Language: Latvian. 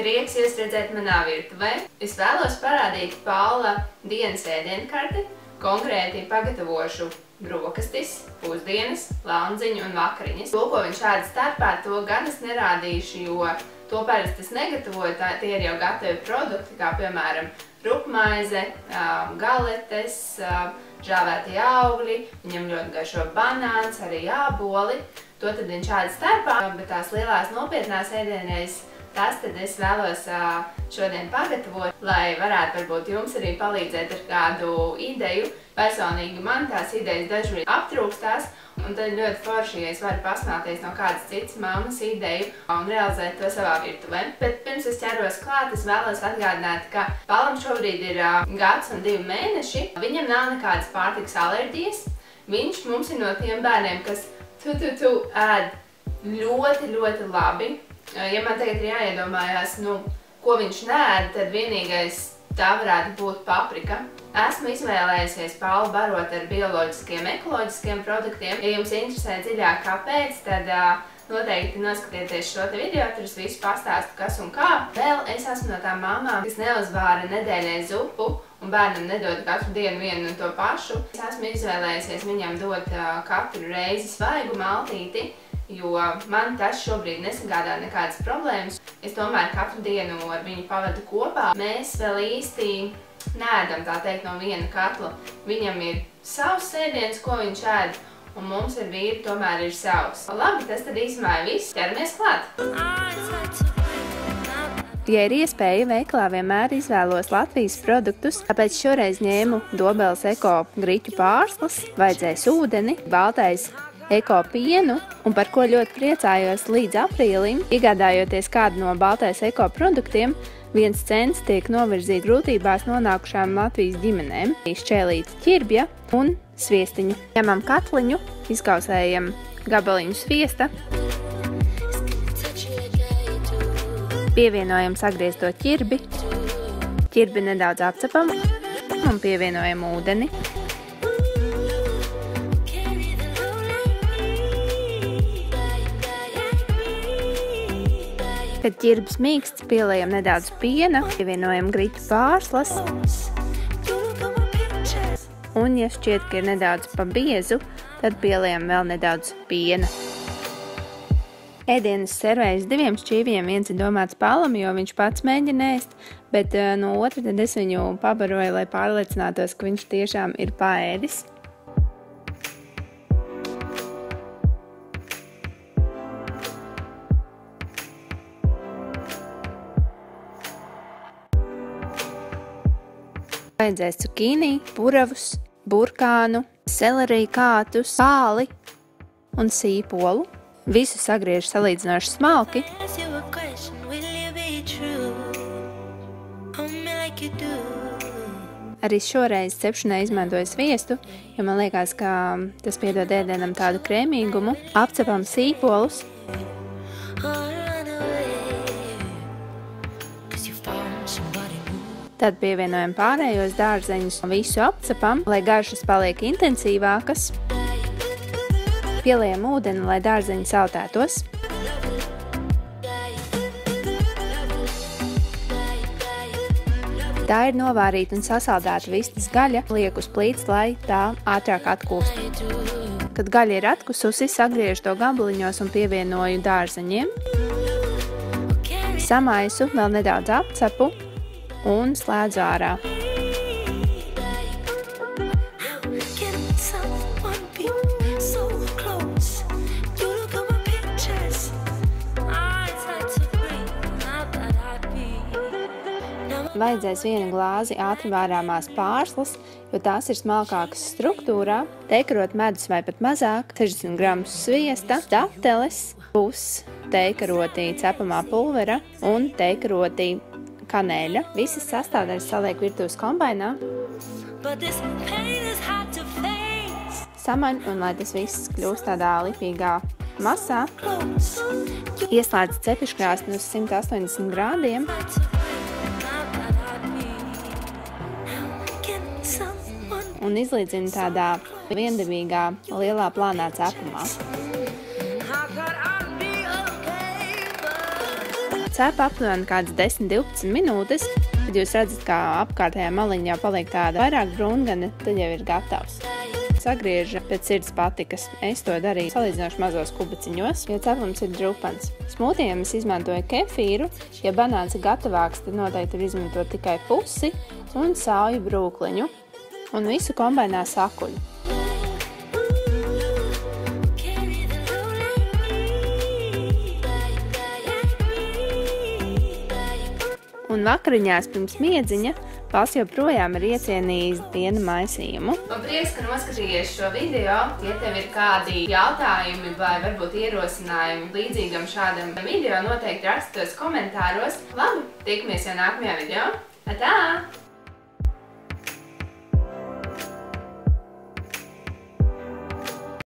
Prieks jūs redzēt manā virtuvē. Es vēlos parādīt Paula dienas ēdienkarti, konkrēti pagatavošu brokastis, pusdienas, launziņu un vakariņas. To, ko viņš ēda starpā, to gan es nerādīšu, jo to parasti es negatavoju, tā, tie ir jau gatavi produkti, kā piemēram rupmaize, galetes, žāvētie augļi, viņam ļoti garšo banāns, arī āboli. To tad viņš ēda starpā, bet tās lielās nopietnās ēdienreizes Tas tad es vēlos šodien pagatavot, lai varētu varbūt jums arī palīdzēt ar kādu ideju. Personīgi man tās idejas dažreiz aptrūkstās, un tad ļoti forši, ja es varu pasmāties no kādas citas mammas ideju un realizēt to savā virtuvē. Bet pirms es ķeros klāt, es vēlos atgādināt, ka Palam šobrīd ir gads un divi mēneši. Viņam nav nekādas pārtikas alerģijas. Viņš mums ir no tiem bērniem, kas tu, tu, tu ēd ļoti, ļoti labi ja man tagad ir jāiedomājās, nu, ko viņš nēd, tad vienīgais tā varētu būt paprika. Esmu izvēlējusies Paulu barot ar bioloģiskiem, ekoloģiskiem produktiem. Ja jums interesē dziļāk kāpēc, tad uh, noteikti noskatieties šo te video, tur es visu pastāstu, kas un kā. Vēl es esmu no tām mamām, kas neuzvāra nedēļai zupu un bērnam nedod katru dienu vienu un to pašu. Es esmu izvēlējusies viņam dot uh, katru reizi svaigu maltīti, jo man tas šobrīd nesagādā nekādas problēmas. Es tomēr katru dienu ar viņu pavadu kopā. Mēs vēl īsti nēdam tā teikt no viena katla. Viņam ir savs sēdiens, ko viņš ēd, un mums ar vīru tomēr ir savs. Labi, tas tad īsumā viss. Ķeramies klāt! Ja ir iespēja, veiklā vienmēr izvēlos Latvijas produktus, tāpēc šoreiz ņēmu Dobeles eko griķu pārslas, vajadzēs ūdeni, baltais eko pienu, un par ko ļoti priecājos līdz aprīlim, iegādājoties kādu no baltais eko produktiem, viens cents tiek novirzīts grūtībās nonākušām Latvijas ģimenēm. Šķēlīta ķirbja un sviestiņu. Ņemam katliņu, izkausējam gabaliņu sviesta, pievienojam sagriezto ķirbi, ķirbi nedaudz apcepam un pievienojam ūdeni. Kad ķirbis mīksts, pieliekam nedaudz piena, pievienojam griķu pārslas. Un, ja šķiet, ka ir nedaudz pa biezu, tad pieliekam vēl nedaudz piena. Ēdienas servējas diviem šķīviem. Viens ir domāts palam, jo viņš pats mēģina ēst, bet uh, no otra tad es viņu pabaroju, lai pārliecinātos, ka viņš tiešām ir paēdis. Vajadzēs cukīnī, puravus, burkānu, seleriju kātus, pāli un sīpolu. Visu sagriež salīdzinoši smalki. Arī šoreiz cepšanai izmantoju sviestu, jo man liekas, ka tas piedod ēdienam tādu krēmīgumu. Apcepam sīpolus, Tad pievienojam pārējos dārzeņus un visu apcepam, lai garšas paliek intensīvākas. Pieliekam ūdeni, lai dārzeņi sautētos. Tā ir novārīta un sasaldēta vistas gaļa, liek uz plīts, lai tā ātrāk atkūst. Kad gaļa ir atkususi, sagriežu to gabaliņos un pievienoju dārzeņiem. Samaisu vēl nedaudz apcepu un slēdz ārā. Vajadzēs vienu glāzi ātri vārāmās pārslas, jo tās ir smalkākas struktūrā, teikarot medus vai pat mazāk, 60 gramus sviesta, dateles, pus teikarotī cepamā pulvera un teikarotī kanēļa. Visas sastāvdaļas saliek virtuves kombainā. Samaļ un lai tas viss kļūst tādā lipīgā masā. Ieslēdz cepeškrāsni uz 180 grādiem. Un izlīdzina tādā viendabīgā lielā plānā cepumā. Cep aptuveni kādas 10-12 minūtes, kad jūs redzat, kā apkārtējā maliņā paliek tāda vairāk brūngana, tad jau ir gatavs. Sagrieža pēc sirds patikas. Es to darīju salīdzinoši mazos kubiņos, jo cepums ir drupans. Smūtijam es izmantoju kefīru. Ja banāns ir gatavāks, tad noteikti var izmantot tikai pusi un sauju brūkliņu. Un visu kombinā sakuļu. Un vakariņās pirms miedziņa Pals joprojām ir iecienījis dienu maisījumu. Man prieks, ka noskatījies šo video. Ja tev ir kādi jautājumi vai varbūt ierosinājumi līdzīgam šādam video, noteikti rakstos komentāros. Labi, tikamies jau nākamajā video. Atā!